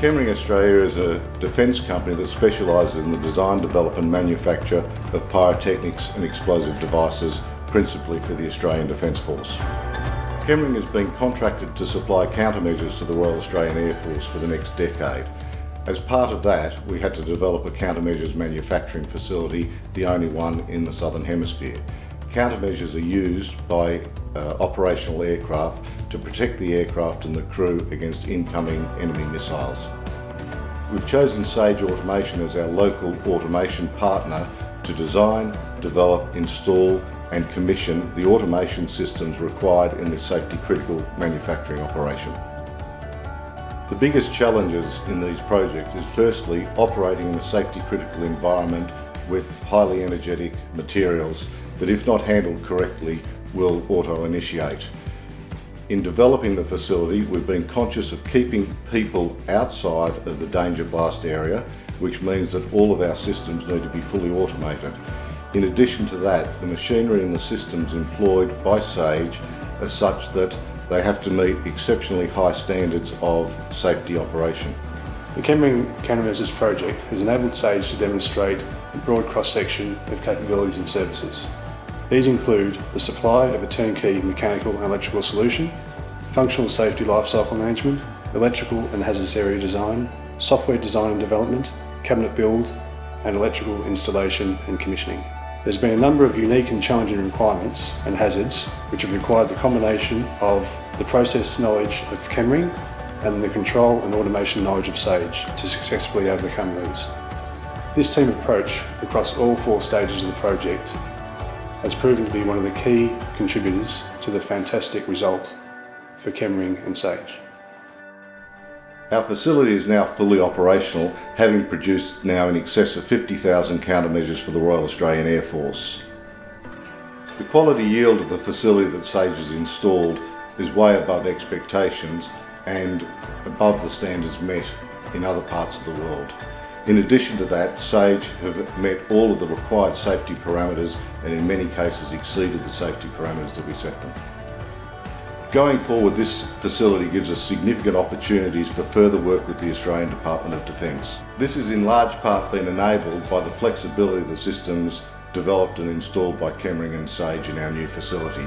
Chemring Australia is a defence company that specialises in the design, development and manufacture of pyrotechnics and explosive devices, principally for the Australian Defence Force. Chemring has been contracted to supply countermeasures to the Royal Australian Air Force for the next decade. As part of that, we had to develop a countermeasures manufacturing facility, the only one in the Southern Hemisphere. Countermeasures are used by uh, operational aircraft to protect the aircraft and the crew against incoming enemy missiles. We've chosen Sage Automation as our local automation partner to design, develop, install and commission the automation systems required in this safety critical manufacturing operation. The biggest challenges in these projects is firstly operating in a safety critical environment with highly energetic materials that if not handled correctly will auto-initiate. In developing the facility we've been conscious of keeping people outside of the danger blast area which means that all of our systems need to be fully automated. In addition to that, the machinery and the systems employed by SAGE are such that they have to meet exceptionally high standards of safety operation. The Chemring Countermeasures project has enabled SAGE to demonstrate a broad cross-section of capabilities and services. These include the supply of a turnkey mechanical and electrical solution, functional safety lifecycle management, electrical and hazardous area design, software design and development, cabinet build, and electrical installation and commissioning. There's been a number of unique and challenging requirements and hazards which have required the combination of the process knowledge of Chemring and the control and automation knowledge of SAGE to successfully overcome these. This team approach across all four stages of the project has proven to be one of the key contributors to the fantastic result for Chemring and Sage. Our facility is now fully operational, having produced now in excess of 50,000 countermeasures for the Royal Australian Air Force. The quality yield of the facility that Sage has installed is way above expectations and above the standards met in other parts of the world. In addition to that, SAGE have met all of the required safety parameters and in many cases exceeded the safety parameters that we set them. Going forward, this facility gives us significant opportunities for further work with the Australian Department of Defence. This has in large part been enabled by the flexibility of the systems developed and installed by Chemring and Sage in our new facility.